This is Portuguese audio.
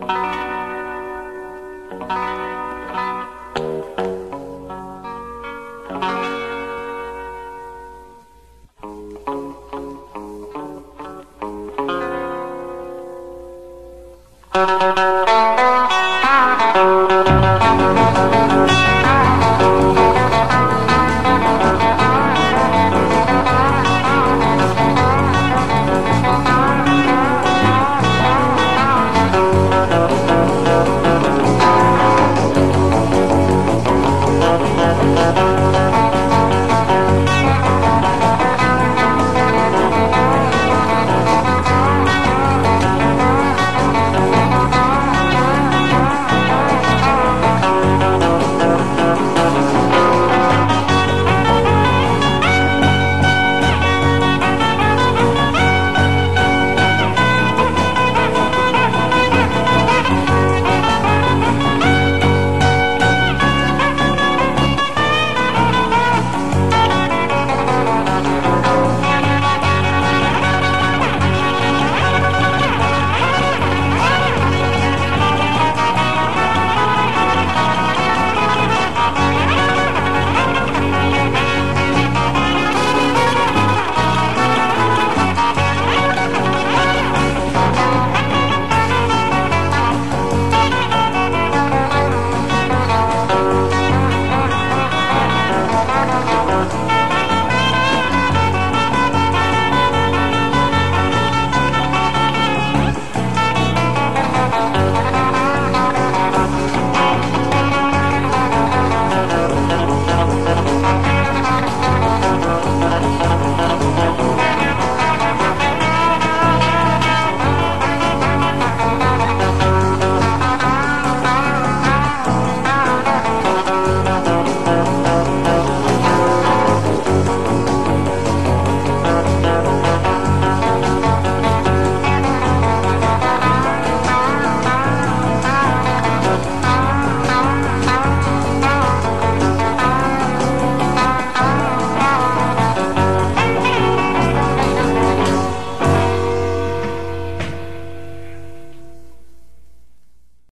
Música